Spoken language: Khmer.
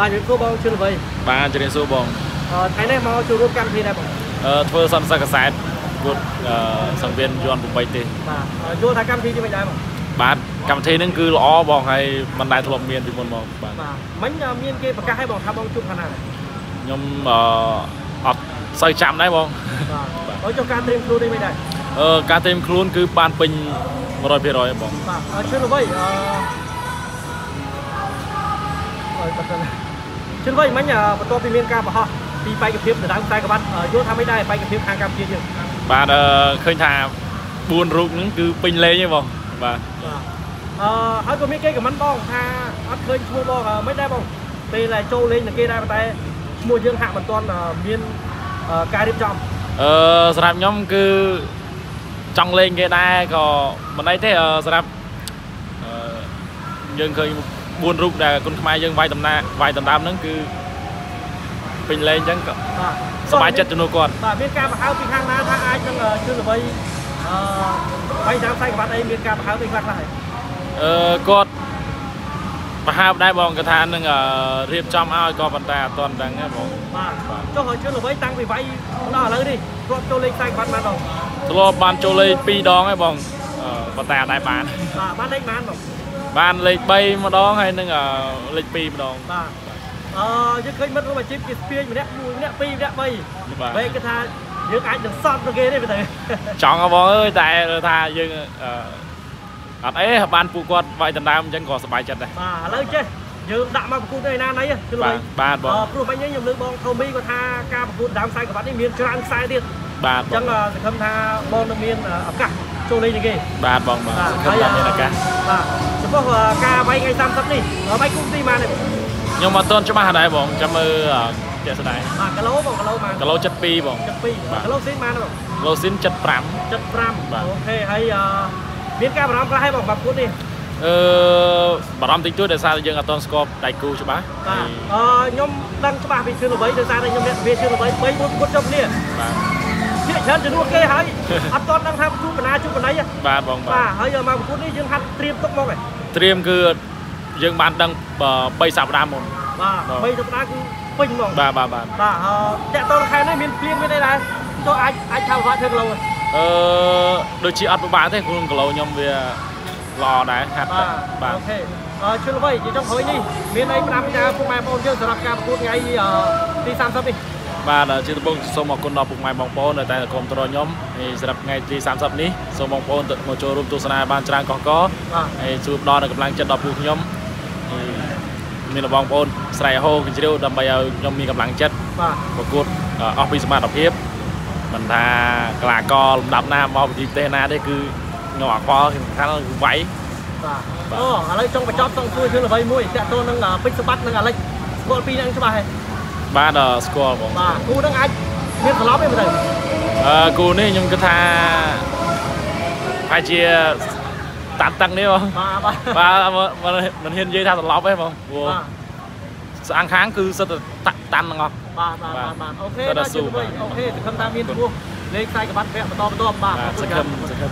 បាទជំរាបសួរបងជឿល្បីបាទជំរាបសួរបងអឺថ្ងៃនេះមកចូលរួមកម្មវិធីដែរបងអឺធ្វើសន្និសីទកសែតគួតអឺសង្វៀនយន់8ទេបាទអឺយល់ថាកម្មវិធីនេះមិនដែរបងបាទកម្មវិធីហ្នឹងគឺល្អបងហើយមិនដែលធ្លាប់មានពីមុនមកបាទបាទមិញអឺមានគេប្រកាសឲ្យបងថាបងជួបខាងណាដែរខ្ញុំអឺអត់សូវចាំដែរបងបាទហើយចុះការត្រៀមខ្លួននេះមិនដែរអឺការត្រៀមខ្លួនគឺបានពេញ100%បងបាទអឺជឿល្បីអឺអើយបាត់ទៅ ជឿល្បីមិញអឺបន្ទាប់ពីមានការបរហោះពីបេក្ខភាពដណ្ដើមខ្សែក្បាត់អឺយល់ថាមិនដែរបេក្ខភាពខាងកម្ពុជាយើងបាទអឺឃើញថា4រូបហ្នឹងគឺពេញលេងទេបងបាទបាទអឺហើយក៏មានគេខមមិនបងថាអត់ឃើញឈ្មោះបងអឺមិនដែរបងពេលដែលចូលលេងនឹងគេដែរប៉ុន្តែឈ្មោះយើងហាក់មិនទាន់អឺមានអឺការរៀបចំអឺសម្រាប់ខ្ញុំគឺចង់លេងគេដែរក៏មិនអីទេអឺសម្រាប់អឺយើងឃើញ 4រូបដែលគុណខ្មែរយើងវាយដំណាវាយដណ្ដើមហ្នឹងគឺពេញលេងអញ្ចឹងក៏បាទសប្បាយចិត្តជំនួសគាត់បាទមានការបង្ហើបពីខាងណាថាអាចនឹងអឺជួយល្បីអឺបាយតាមផ្សាយក្បាត់អីមានការបង្ហើបអីខ្លះខ្លះហើយអឺគាត់ប្រហើបដែរបងគាត់ថានឹងអឺរៀបចំឲ្យក៏ប៉ុន្តែអត់ទាន់ដឹងទេបងបាទចុះឲ្យជួយល្បីតាំងពីវាយដល់ឥឡូវនេះគាត់ចូលលេងផ្សាយក្បាត់បានដល់ធ្លាប់បានចូលលេង2ដងហើយបងអឺប៉ុន្តែអត់ដែរបានបាទបានលេងបានបង បានលេខ3ម្ដងហើយនឹងអឺលេខ2ម្ដងបាទអឺយើងឃើញមិត្តរួមអាជីពគេស្ពាយម្នាក់មួយម្នាក់ពីរម្នាក់បីបាទបែរគេថាយើងអាចនឹងសត់ទៅគេទេបើទៅចង់ហ៎បងអើយតែថាយើងអឺអត់អីបានពួកគាត់វាយដណ្ដើមអញ្ចឹងក៏សប្បាយចិត្តដែរបាទឥឡូវចេះយើងដាក់មកប្រកួតនៅឯណាណីជួយល្បាបីទបាទបងអឺព្រោះមិញនេះខ្ញុំលើបងថូមីគាត់ថាការប្រកួតដើមខ្សែក្បាត់នេះមានច្រើនខ្សែទៀត បាទអញ្ចឹងអឺសង្ឃឹមថាបងនឹងមានឱកាសចូលលេងនឹងគេបាទបងបាទសង្ឃឹមថាមានឱកាសបាទចំពោះអឺការវាយថ្ងៃ30នេះអឺវាយគុំទីបានទេបងខ្ញុំអត់ទាន់ច្បាស់ដែរបងចាំមើលអឺជាក់ស្ដែងបាទគីឡូបងគីឡូបានគីឡូ72បង72បាទគីឡូស៊ីនបានទេបងគីឡូស៊ីន75 75បាទអូខេហើយអឺមានការបារម្ភខ្លះហើយបងប្រកួតនេះអឺបារម្ភតិចតួចដោយសារយើងអត់ទាន់ស្គាល់ដៃគូច្បាស់បាទអឺខ្ញុំដឹងច្បាស់ពីជឿល្បីដោយសារតែខ្ញុំអ្នកវិជឿល្បី3 4ប្រកួតចុះគ្នាបាទ ភាគច្រើនជំនួសគេហើយអត់ទាន់ដឹងថាជួបបណ្ណាជួបបណ្ណៃទេបាទបងបាទបាទហើយមកប្រកួតនេះយើងហាត់ត្រៀមទុកមកហ៎ត្រៀមគឺយើងបានដឹង3សប្តាហ៍មុនបាទ3សប្តាហ៍គឺពេញហ្មងបាទបាទបាទបាទអឺតាក់ទងខែនេះមានភ្លៀងមានអីដែរចូលអាចអាចថាប្រវត្តិធ្វើគីឡូហ៎អឺដូចជាអត់ពិបាកទេគ្រូគីឡូខ្ញុំវាល្អដែរហាត់បាទបាទអូខេអឺជឿល្បីជាចុងក្រោយនេះមានអីផ្ដាំផ្ញើពុកម៉ែបងប្អូនយើងសម្រាប់ការប្រកួតថ្ងៃអឺទី30នេះ បាទជាដំបូងសូមអរគុណដល់ពុកម៉ែបងប្អូនដែលតែគ្រប់គ្រងខ្ញុំហើយសម្រាប់ថ្ងៃទី30នេះសូមបងប្អូនទៅមកចូលរួមទស្សនាបានច្រើនកកកបាទហើយជួយផ្ដល់នូវកម្លាំងចិត្តដល់ពួកខ្ញុំហើយមានបងប្អូនស្រែកហូរកញ្ជ្រៀវដើម្បីឲ្យខ្ញុំមានកម្លាំងចិត្តបាទប្រកួតអស់ពីសមត្ថភាពមិនថាកីឡាករលំដាប់ណាមកពីប្រទេសណាទេគឺខ្ញុំអត់ខ្វល់សំខាន់គឺវាយបាទបាទអូឥឡូវចង់បញ្ចប់ចង់ជួយជឿល្បីមួយតាក់ទងនឹងអឺពេជ្រសម្បត្តិនិងអាលិចស្គាល់ពីរហ្នឹងច្បាស់ហើយ បាទអឺស្គាល់បងបាទគូហ្នឹងអាចមានត្រឡប់ទេមើលទៅអឺគូនេះខ្ញុំគិតថាប្រហែលជាតាត់តឹងនេះបងបាទបាទបាទមិនមិនហ៊ាននិយាយថាត្រឡប់ទេបងព្រោះបាទស្អាងខាងគឺសិតតែតាក់តាន់ទាំងអស់បាទបាទបាទបាទអូខេទៅដល់បាទជឿល្បីស៊ូបាទអូខេសង្ឃឹមថាមានឈ្មោះលេខខ្សែក្បាត់ពាក់បន្តបន្តបាទបាទសង្ឃឹមសង្ឃឹម